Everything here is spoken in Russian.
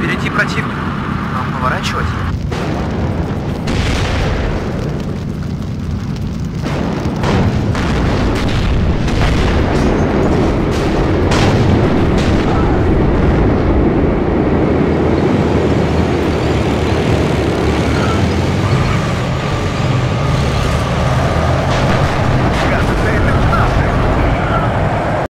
Впереди противник. Нам поворачивать?